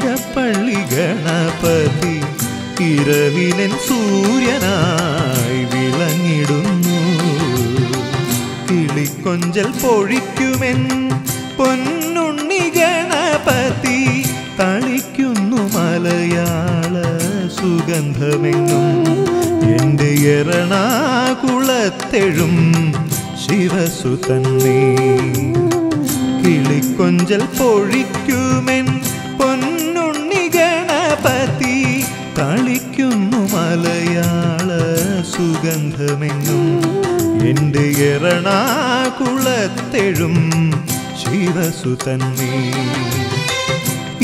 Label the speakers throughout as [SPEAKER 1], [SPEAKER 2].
[SPEAKER 1] ഇടപ്പള്ളി ഗണപതി ഇരവിലൻ സൂര്യനായി വിളങ്ങിടുന്നു. കിളിക്കൊഞ്ചൽ പൊഴിക്കുമെൻ പൊന്നുണ്ണി ഗണപതി തളിക്കുന്നു മലയാള സുഗന്ധമെന്നും എന്റെ എറണാകുളത്തെഴും ശിവസുതൻ നീ കിളിക്കൊഞ്ചൽ പൊഴിക്കുമെൻ പൊന്നുണ്ണി ഗണപതി കളിക്കുന്നു മലയാള സുഗന്ധമെന്നും എന്റെ എറണാകുളത്തെഴും ശിവസുതൻ നീ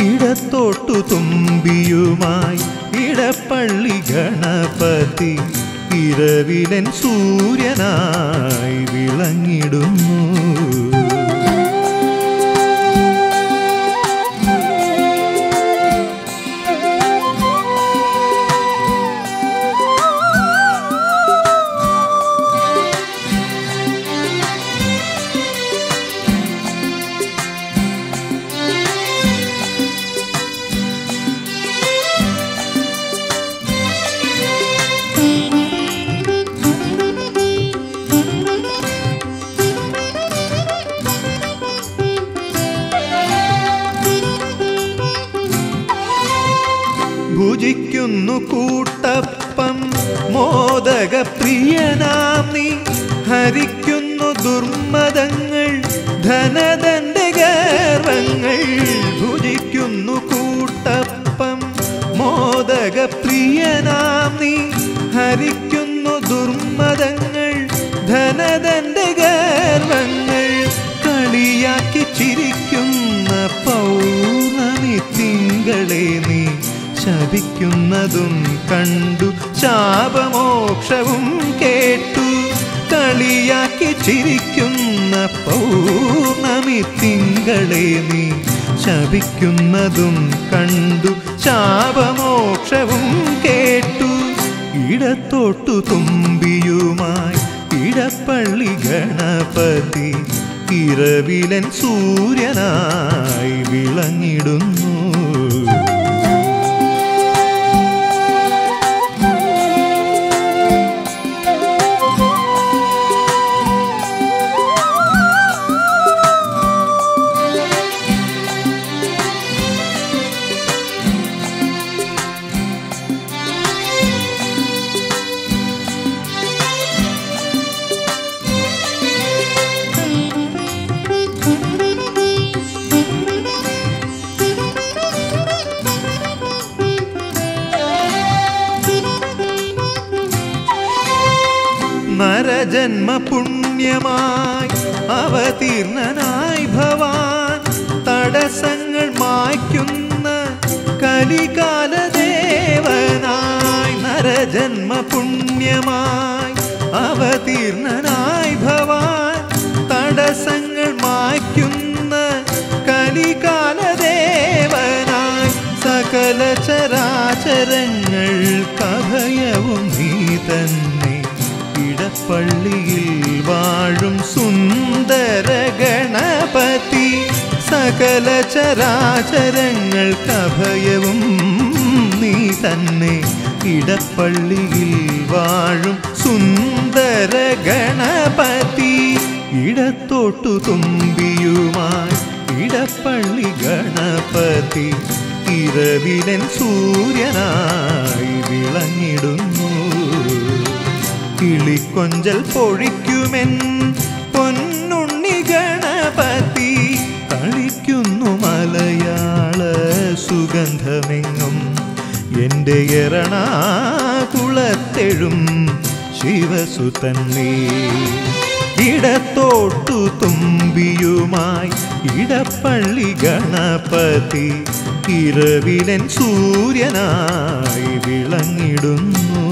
[SPEAKER 1] ഇടത്തോട്ടു തുമ്പിയുമായി ഇടപ്പള്ളി ഗണപതി ഇരവിലൻ സൂര്യനായി വിളങ്ങിടുന്നു. ചിരിക്കുന്ന പൗർണമി തിങ്കളെ നീ ശപിക്കുന്നതും കണ്ടു. ശാപമോക്ഷവും കേട്ടു. ഇടത്തോട്ടു തുമ്പിയുമായി ഇടപ്പള്ളി ഗണപതി. ഇരവിലൻ സൂര്യനായി വിളങ്ങിടുന്നു. നരജന്മ പുണ്യമായി അവതീർണനായി ഭവാൻ തടസ്സങ്ങൾ മായ്ക്കുന്ന കലികാലദേവനായി നരജന്മ പുണ്യമായി അവതീർണനായി ഭവാൻ തടസ്സങ്ങൾ മായ്ക്കുന്ന കലികാലദേവനായി സകല ചരാചരങ്ങൾ കഭയവും നീ തന്നെ. ഇടപ്പള്ളിയിൽ വാഴും സുന്ദര ഗണപതി. സകല ചരാചരങ്ങൾക്ക് നീ തന്നെ. ഇടപ്പള്ളിയിൽ വാഴും സുന്ദര ഗണപതി. ഇടത്തോട്ടു തുമ്പിയുമായി ഇടപ്പള്ളി ഗണപതി. ഇരവിലൻ സൂര്യനായി വിളങ്ങിടുന്നു. കിളിക്കൊഞ്ചൽ പൊഴിക്കുമെൻ പൊന്നുണ്ണി ഗണപതി കളിക്കുന്നു മലയാള സുഗന്ധമെങ്ങും. എന്റെ എറണാകുളത്തെഴും ശിവസുതൻ നീ. ഇടത്തോട്ടു തുമ്പിയുമായി ഇടപ്പള്ളി ഗണപതി ഇരവിലൻ സൂര്യനായി വിളങ്ങിടുന്നു.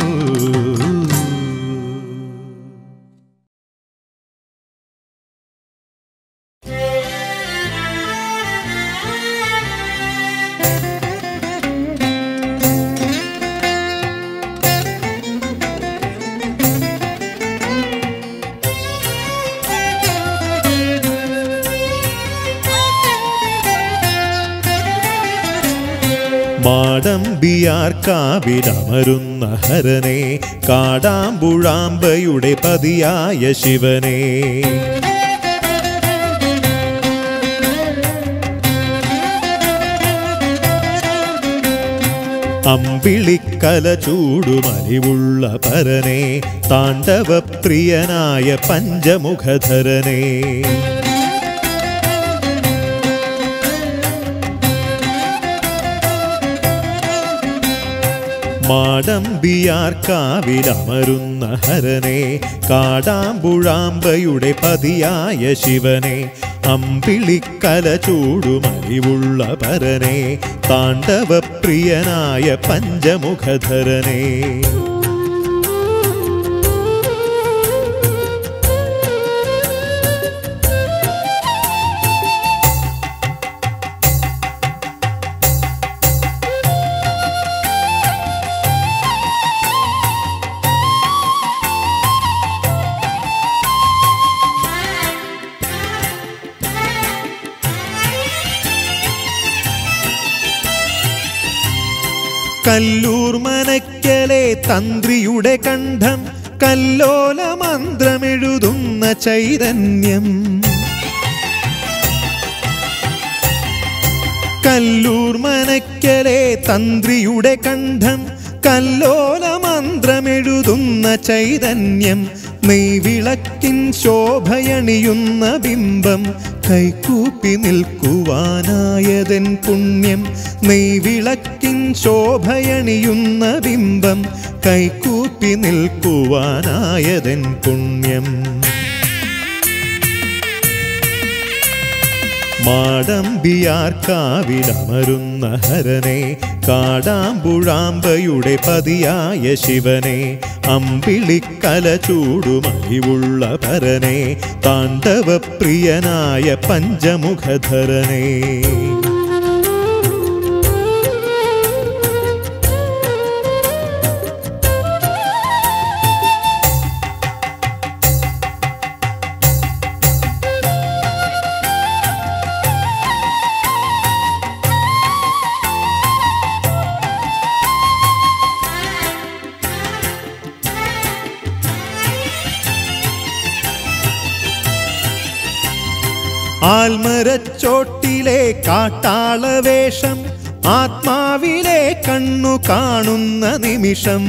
[SPEAKER 1] മാടമ്പിയാർക്കാവിലമരുന്ന ഹരനെ കാടാമ്പുഴാമ്പയുടെ പതിയായ ശിവനെ. അമ്പിളിക്കല ചൂടുമലിവുള്ള പരനെ താണ്ഡവപ്രിയനായ പഞ്ചമുഖധരനെ. മാടമ്പിയാർക്കാവിലമരുന്ന ഹരനെ കാടാമ്പുഴാമ്പയുടെ പതിയായ ശിവനെ അമ്പിളിക്കല ചൂടുമലിവുള്ള പരനെ താണ്ഡവപ്രിയനായ പഞ്ചമുഖധരനെ. കല്ലൂർ മനക്കലെ തന്ത്രിയുടെ കണ്ഠം കല്ലോല മന്ത്രമെഴുതുന്ന ചൈതന്യം. കല്ലൂർ മനക്കലെ തന്ത്രിയുടെ കണ്ഠം കല്ലോല മന്ത്രമെഴുതുന്ന ചൈതന്യം. നെയ്വിളക്കിൻ ശോഭയണിയുന്ന ബിംബം കൈകൂപ്പി നിൽക്കുവാനായതൻ പുണ്യം. നെയ്വിളക്കിൻ ശോഭയണിയുന്ന ബിംബം കൈകൂപ്പി നിൽക്കുവാനായതൻ പുണ്യം. മാടമ്പിയാർക്കാവിലമരുന്ന ഹരനെ കാടാമ്പുഴാമ്പയുടെ പതിയായ ശിവനെ അമ്പിളിക്കല ചൂടുമലിവുള്ള പരനെ താണ്ഡവപ്രിയനായ പഞ്ചമുഖധരനെ. ആൽമരച്ചോട്ടിലെ കാട്ടാളവേഷം ആത്മാവിലെ കണ്ണു കാണുന്ന നിമിഷം.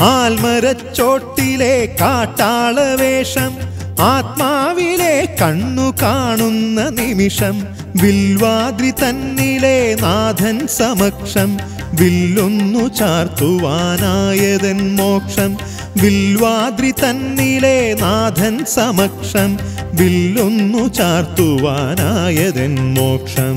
[SPEAKER 1] ആൽമരച്ചോട്ടിലെ കാട്ടാളവേഷം ആത്മാവിലെ കണ്ണു കാണുന്ന നിമിഷം. വിൽവാദ്രി തന്നിലെ നാഥൻ സമക്ഷം വില്ലൊന്നു ചാർത്തുവാനായതൻ മോക്ഷം. വിൽവാദ്രി തന്നിലെ നാഥൻ സമക്ഷം. വില്ലൊന്നു ചാർത്തുവാനായതൻ മോക്ഷം.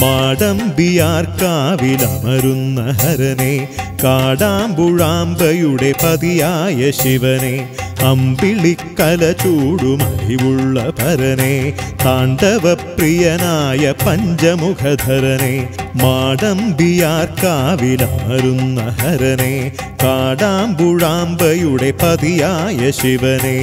[SPEAKER 1] മാടമ്പിയാർക്കാവിലമരുന്ന ഹരനെ കാടാമ്പുഴാമ്പയുടെ പതിയായ ശിവനെ അമ്പിളിക്കല ചൂടുമറിവുള്ള പരനെ താണ്ഡവപ്രിയനായ പഞ്ചമുഖധരനെ മാടമ്പിയാർക്കാവിലാറുന്ന ഹരനെ കാടാമ്പുഴാമ്പയുടെ പതിയായ ശിവനേ.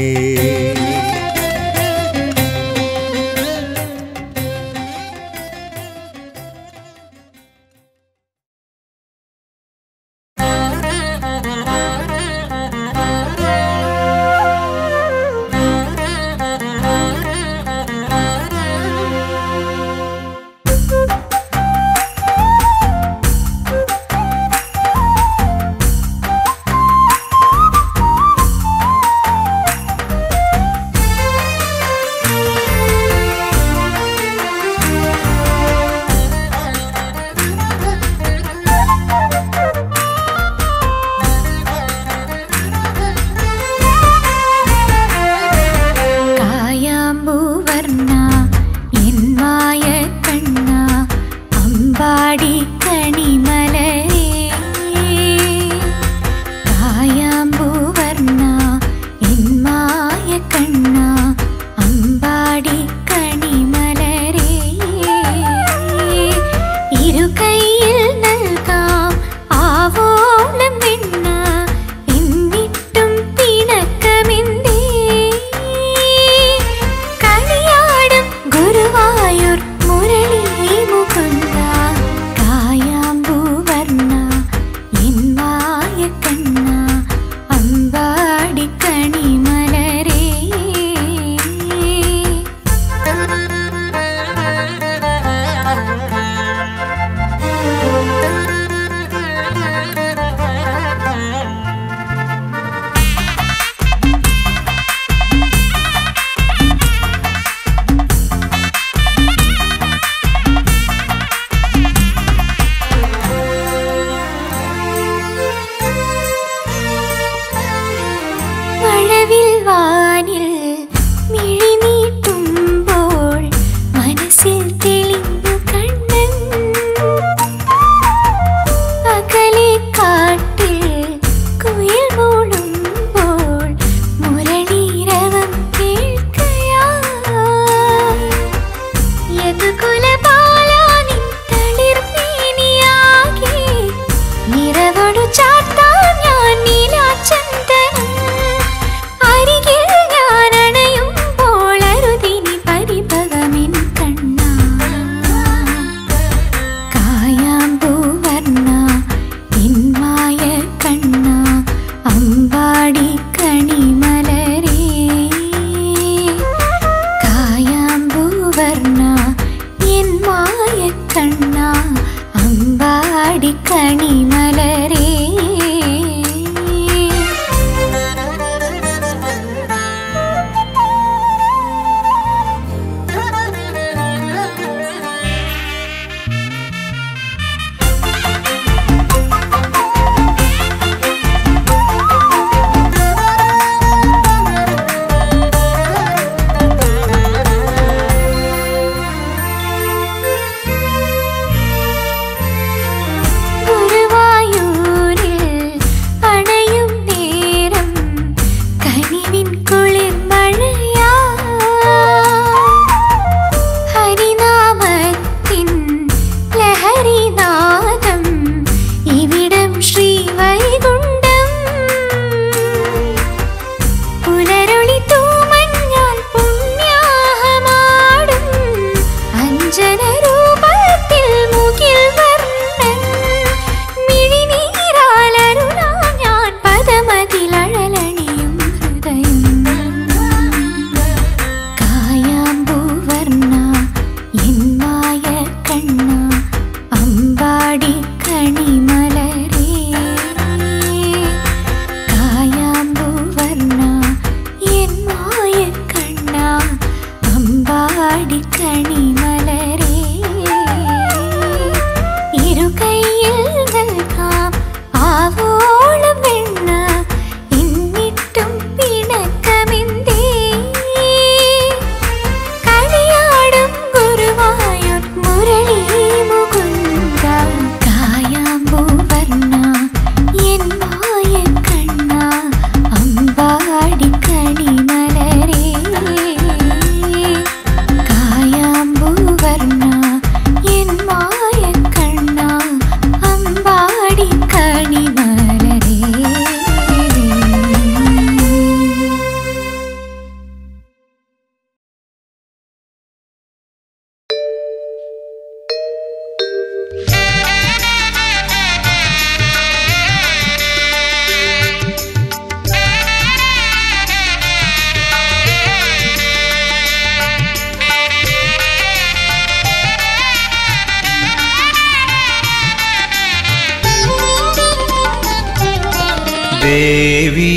[SPEAKER 2] ദേവി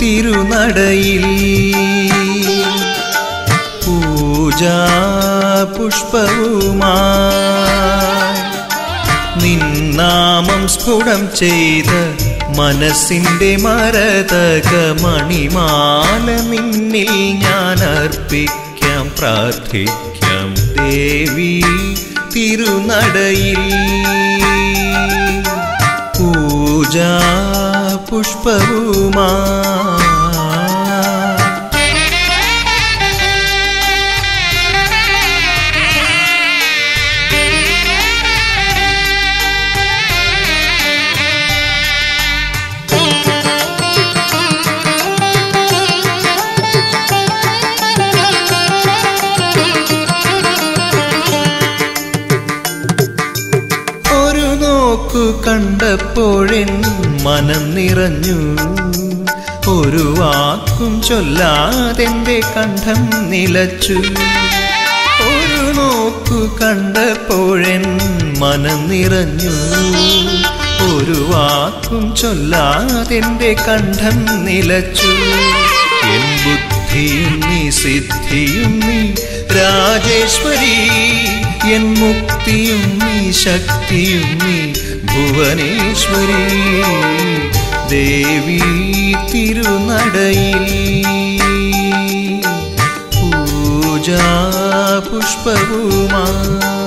[SPEAKER 2] തിരുനടയിൽ പൂജാ പുഷ്പവുമായി നിന്നാമം സ്ഫുടം ചെയ്ത മനസ്സിന്റെ മരതക മണിമാല നിന്നിൽ ഞാൻ അർപ്പിക്കാം പ്രാർത്ഥിക്കാം. ദേവി തിരുനടയിൽ പൂജാ പുഷ്പവുമാ കണ്ടപ്പോഴെൻ മനം നിറഞ്ഞു. ഒരു വാക്കും ചൊല്ലാതെന്റെ കണ്ഠം നിലച്ചു. ഒരു നോക്കു കണ്ടപ്പോഴെൻ മനം നിറഞ്ഞു. ഒരു വാക്കും ചൊല്ലാതെന്റെ കണ്ഠം നിലച്ചു. എൻ ബുദ്ധിയും നീ സിദ്ധിയും നീ രാജേശ്വരി. എൻ മുക്തിയും നീ ശക്തിയും നീ ഭുവനേശ്വരി ദേവി തിരുനടയിൽ. പൂജാ പുഷ്പവുമായി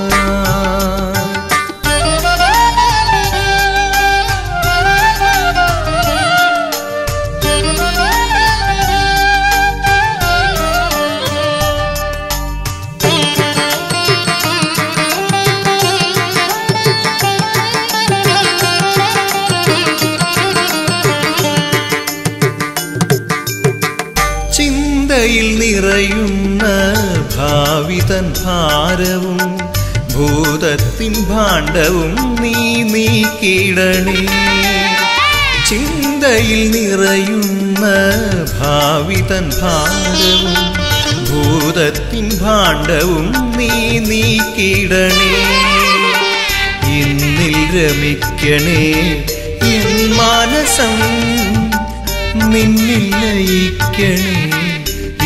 [SPEAKER 2] ചിന്തയിൽ നിറയുന്ന ഭാവിതൻ ഭാരവും ഭൂതത്തിൻ ഭാണ്ഡവും നീ നീക്കിടണേ ചിന്തയിൽ നിറയുന്ന ഭാവിതൻ ഭാരവും ഭൂതത്തിൻ ഭാണ്ഡവും നീ നീക്കിടണേ ഇന്നിൽ രമിക്കണേ എൻ മാനസം നിന്നിൽ ലയിക്കണേ.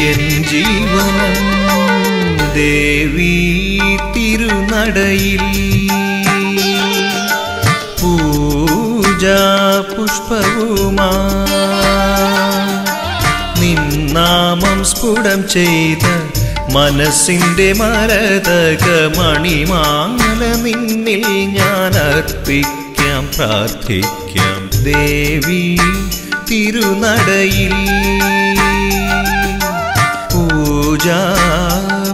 [SPEAKER 2] എൻ ജീവനം ദേവി തിരുനടയിൽ. പൂജാ പുഷ്പവുമാ. സ്ഫുടം ചെയ്ത മനസ്സിന്റെ മരതക മണിമാല നിന്നിൽ ഞാൻ അർപ്പിക്കാം പ്രാർത്ഥിക്കാം. ദേവി തിരുനടയിൽ. പൂജാ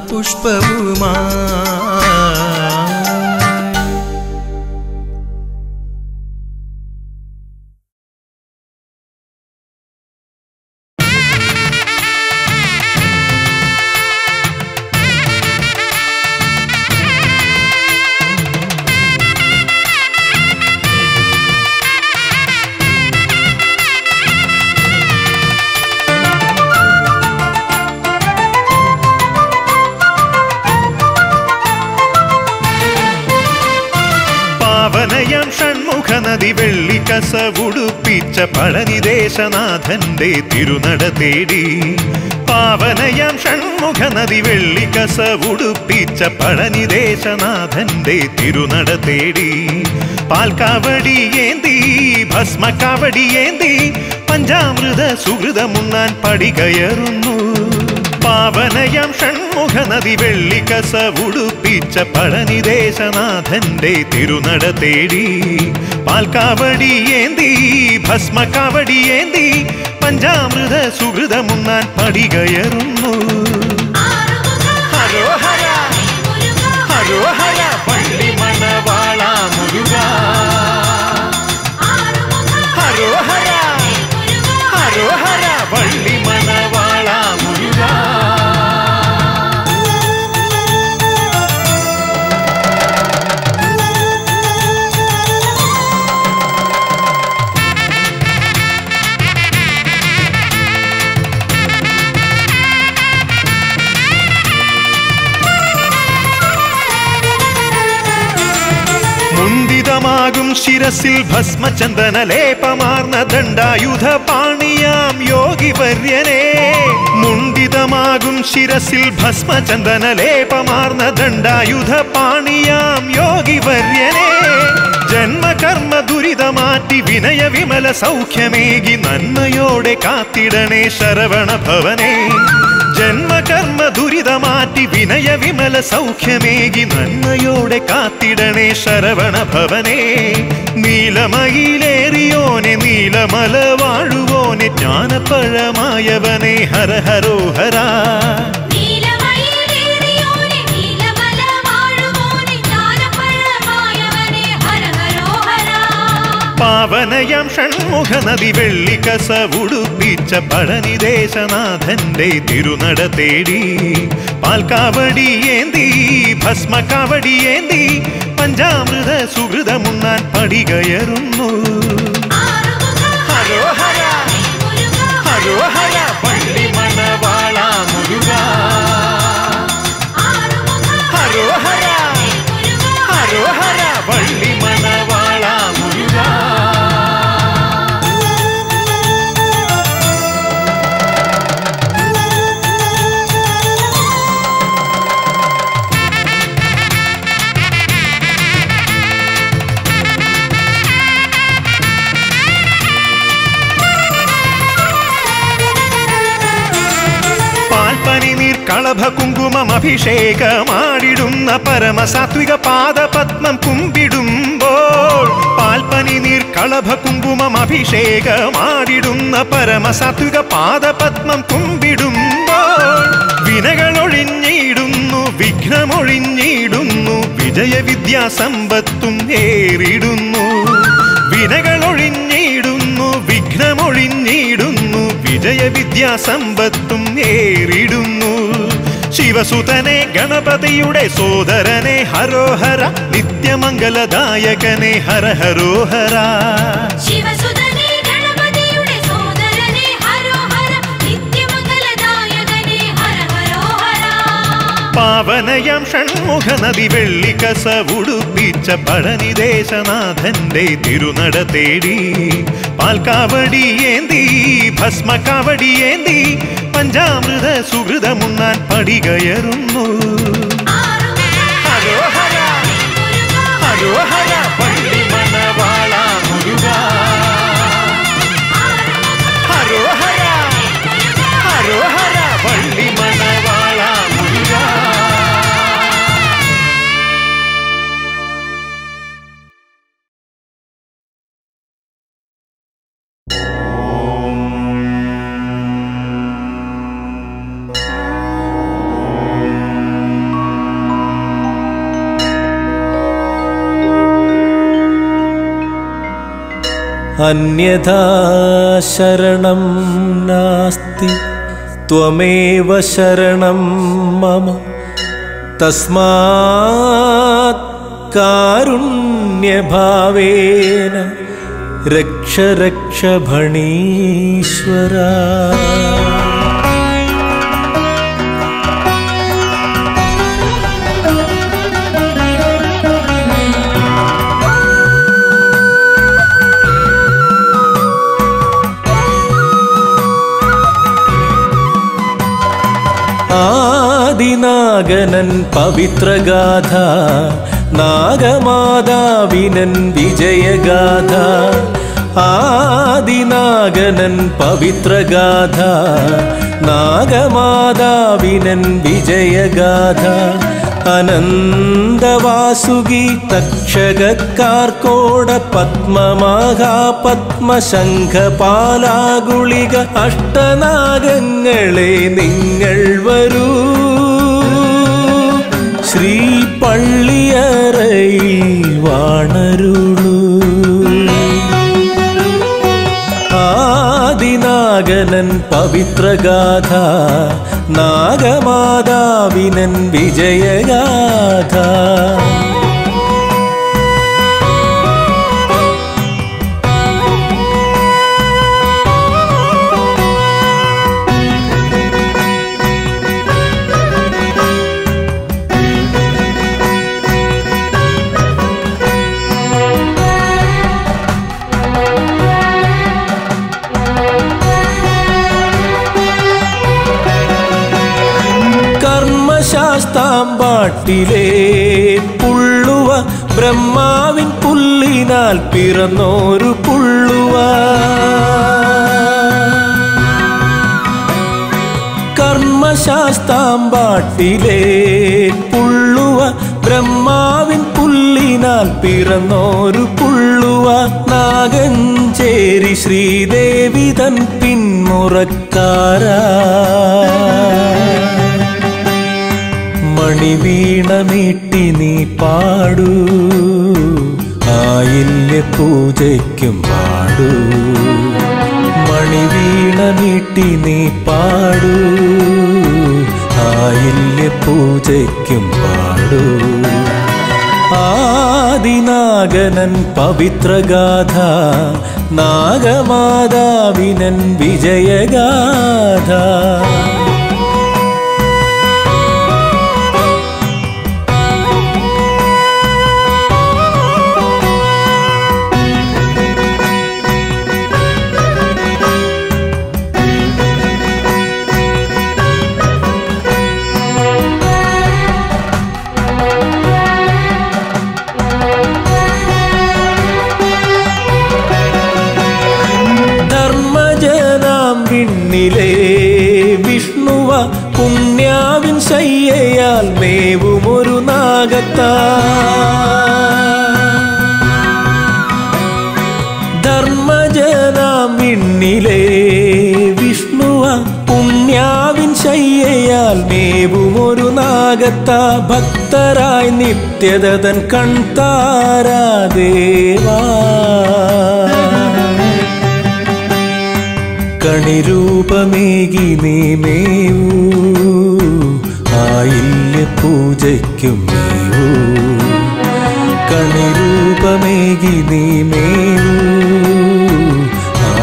[SPEAKER 2] പുഷ്പവുമാ
[SPEAKER 1] പഴനിദേശനാഥന്റെ തിരുനട തേടി പാവനയാം ഷൺമുഖ നദി വെള്ളിക്കസ ഉടുപ്പിച്ച പഴനിദേശനാഥന്റെ തിരുനട തേടി. പാൽക്കാവടി ഏന്തി ഭസ്മക്കാവടി ഏന്തി പഞ്ചാമൃത സുഹൃതമുണ്ണാൻ പടി കയറുന്നു പാവനയം ഷൺമുഖ നദി വെള്ളിക്കസ ഉടുപ്പിച്ച പഴനിദേശനാഥന്റെ തിരുനട തേടി. പാൽക്കാവടി ഏന്തി ഭസ്മക്കാവടി ഏന്തി പഞ്ചാമൃത സുഹൃതമുണ്ണാൻ പടി കയറുന്നു ഹരോഹര ഹരോഹര പള്ളി ശിരസിൽ ഭസ്മചന്ദന ലേപമാർന്ന ദണ്ഡായുധ പാണിയാം യോഗി വര്യനെ മുണ്ടിതമാകും ശിരസിൽ ഭസ്മചന്ദന ലേപമാർന്ന ദണ്ഡായുധ പാണിയാം യോഗി വര്യനെ ജന്മകർമ്മ ദുരിതമാറ്റി വിനയ വിമല സൗഖ്യമേകി നന്മയോടെ കാത്തിടണേ ശരവണ ഭവനേ ജന്മകർമ്മ ദുരിതമാറ്റി വിനയ വിമല സൗഖ്യമേകി നന്മയോടെ കാത്തിടണേ ശരവണ ഭവനേ. നീലമയിലേറിയോനെ നീലമല വാഴുവോനെ ജ്ഞാനപ്പഴമായവനെ ഹര ഹരോ പാവനയം ഷൺമുഖ നദി വെള്ളിക്കസ ഉടുപ്പിച്ച പഴനിദേശനാഥന്റെ തിരുനട തേടി. പാൽക്കാവടിയേന്തി ഏന്തി ഭസ്മക്കാവടി ഏന്തി പഞ്ചാമൃത സുഹൃതമുണ്ണാൻ പടി കളഭ കുങ്കുമം അഭിഷേകമാടിടുന്ന പരമസാത്വിക പാദപത്മം കുമ്പിടുമ്പോൾ പാൽപ്പനി നീർ കളഭ കുങ്കുമം അഭിഷേകമാടിടുന്ന പരമസാത്വിക പാദപത്മം കുമ്പിടുമ്പോൾ വിനകളൊഴിഞ്ഞിടുന്നു വിഘ്നമൊഴിഞ്ഞിടുന്നു വിജയവിദ്യാസമ്പത്തും ഏറിടുന്നു വിനകളൊഴിഞ്ഞിടുന്നു വിഘ്നമൊഴിഞ്ഞിടുന്നു വിജയവിദ്യാസമ്പത്തും ഏറിടുന്നു ശിവസുതനെ ഗണപതിയുടെ സോദരനെ ഹരോഹര നിത്യമംഗലദായകനെ ഹര ഹരോഹര പാവനയം ഷൺമുഖ നദി വെള്ളിക്കസ ഉടുപ്പിച്ച പഴനിദേശനാഥന്റെ തിരുനട തേടി. പാൽക്കാവടിയേന്തി ഭസ്മക്കാവടിയേന്തി പഞ്ചാമൃത സുഹൃതമുണ്ണാൻ പടികയറുന്നു.
[SPEAKER 3] अन्यथा शरणं नास्ति। त्वमेव शरणं मम। तस्मात् कारुण्यभावेन रक्ष रक्ष भणीश्वरा ആദിനാഗനൻ പവിത്രഗാഥ നാഗമാതാവിനൻ വിജയഗാഥ ആദിനാഗനൻ പവിത്രഗാഥ നാഗമാതാവിനൻ വിജയഗാഥ അനന്തവാസുകി തക്ഷകക്കാർക്കോട പത്മമാകാ പത്മശംഖപാലാഗുളിക അഷ്ടനാഗങ്ങളെ നിങ്ങൾ വരൂ. ശ്രീ പള്ളിയറയിൽ വാണരുളൂ. ആദിനാഗനൻ പവിത്രഗാഥ നാഗമാതാവിനൻ വിജയഗാഥ. കർമ്മശാസ്താമ്പാട്ടിലെ പുള്ളുവ ബ്രഹ്മാവിൻ പുല്ലിനാൽ പിറന്നോരു പുള്ളുവ. കർമ്മശാസ്താമ്പാട്ടിലെ പുള്ളുവ ബ്രഹ്മാവിൻ പുല്ലിനാൽ പിറന്നോരു പുള്ളുവ. നാഗഞ്ചേരി ശ്രീദേവി തൻ വീണ നീട്ടി നീ പാടൂ. ആയില്യ പൂജയ്ക്കും പാടൂ. നീട്ടി നീ പാടൂ. ആയില്യ പൂജയ്ക്കും പാടൂ. ആദിനാഗനൻ പവിത്രഗാഥ നാഗമാതാവിനൻ വിജയഗാഥ. ശയ്യയാൽ മേവുമൊരു നാഗത്താ. ധർമ്മജനാം വിണ്ണിലെ വിഷ്ണുവ പുണ്യാവിൻ ശയ്യയാൽ മേവുമൊരു നാഗത്ത. ഭക്തരായി നിത്യതൻ കൺതാരാദേവാ. കണിരൂപമേകി നീ മേവൂ. ആയില്യ പൂജയ്ക്കും നീവൂ. കണിരൂപമേകി നീ മേവൂ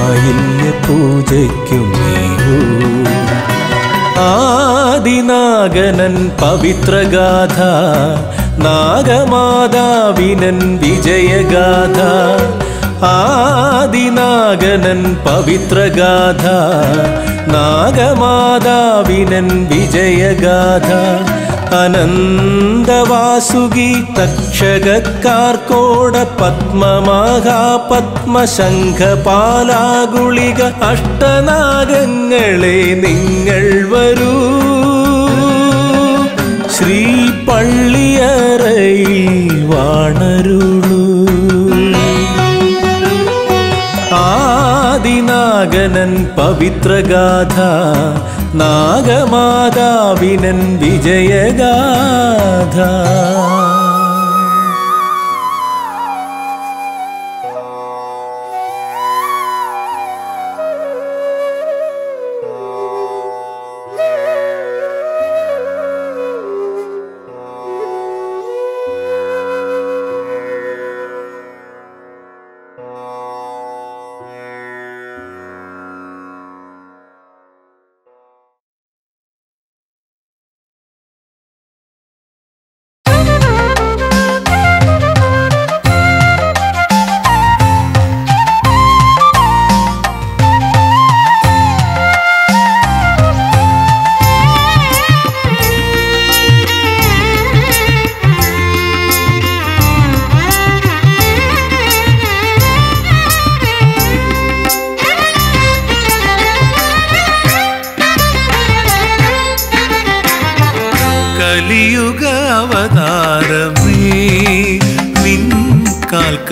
[SPEAKER 3] ആയില്യ പൂജയ്ക്കും നീവൂ. ആദിനാഗനൻ പവിത്രഗാഥ നാഗമാതാവിനൻ വിജയഗാഥ ആദിനാഗനൻ പവിത്രഗാഥ നാഗമാതാവിനൻ വിജയഗാഥ അനന്തവാസുകി തക്ഷകക്കാർക്കോട പത്മമാഹാ പത്മശംഖപാലാഗുളിക അഷ്ടനാഗങ്ങളെ നിങ്ങൾ വരൂ. ശ്രീ പള്ളിയറയിൽ പവിത്രഗാഥ നാഗമാതാവിനൻ വിജയഗാഥ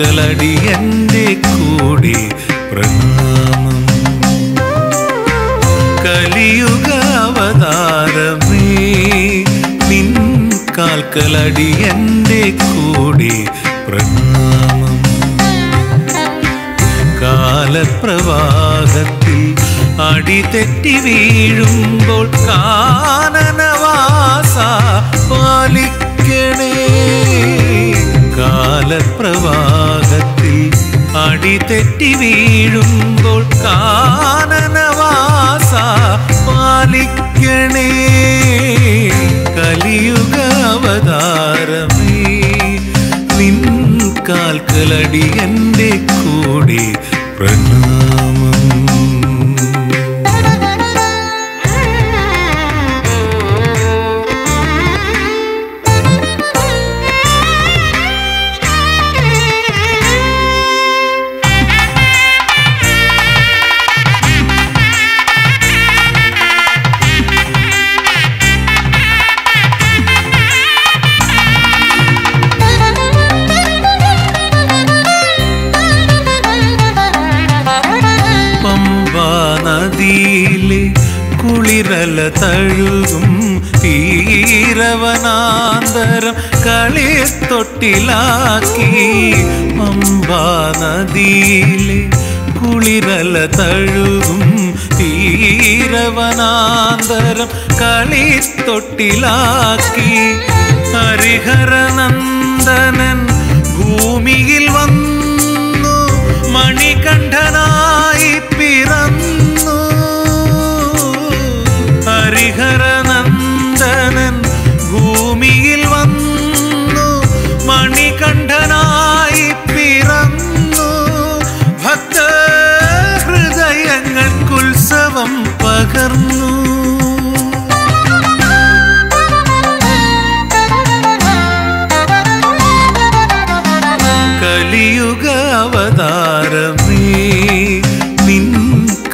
[SPEAKER 1] കാൽക്കലടി എന്റെ കൂടെ പ്രണാമം കലിയുഗാവതാരമേ നിൻ കാൽക്കലടി എന്റെ കൂടെ പ്രണാമം കാലപ്രവാഹത്തിൽ അടി തെറ്റി വീഴുമ്പോൾ കാനനവാസ പാലിക്കണേ. കാലപ്രവാഹത്തിൽ അടിതെറ്റി വീഴുമ്പോൾ കാനനവാസ പാലിക്കണേ. കലിയുഗ അവതാരമേ നിൻ കാൽക്കലടി എന്റെ കൂടെ പ്രണാമം പകർന്നു കലിയുഗ അവതാരമേ നിൻ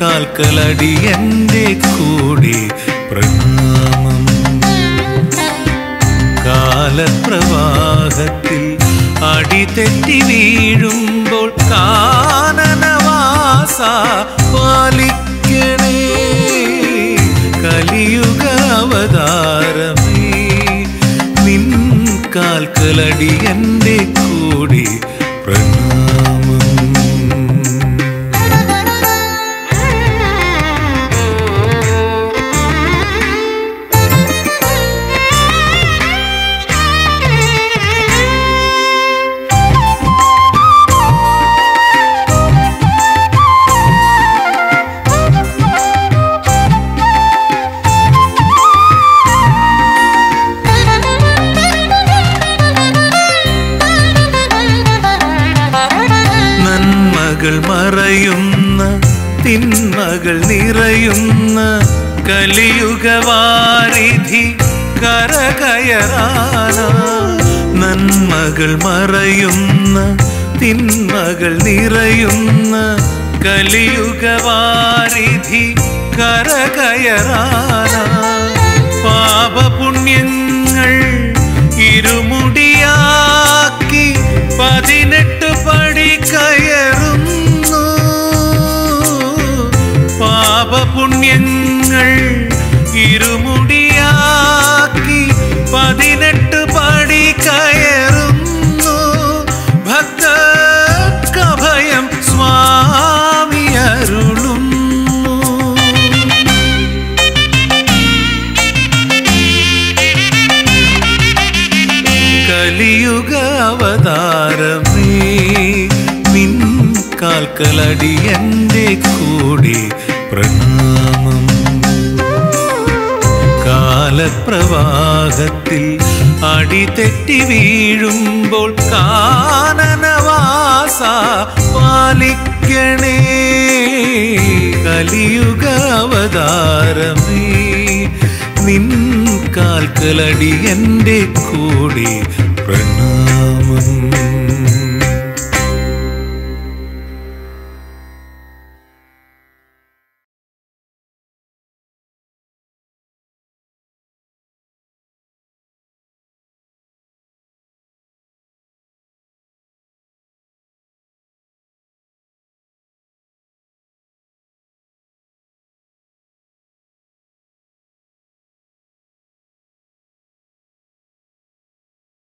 [SPEAKER 1] കാൽക്കലടി എന്റെ കൂടെ പ്രണാമം.
[SPEAKER 3] കാലപ്രവാഹത്തിൽ അടി തെറ്റി വീഴുമ്പോൾ കാനനവാസ പാലിക്കണേ കാൽക്കലടി എന്റെ മറയുന്ന തിന്മകൾ നിറയുന്ന കലിയുഗവാരിധി കരകയറാന കാൽക്കലടി എന്റെ കൂടെ പ്രണാമം കാലപ്രവാഹത്തിൽ അടിതെറ്റി വീഴുമ്പോൾ കാനനവാസ പാലിക്കണേ. കലിയുഗ അവതാരമേ നിൻ കാൽക്കലടി എന്റെ കൂടെ പ്രണാമം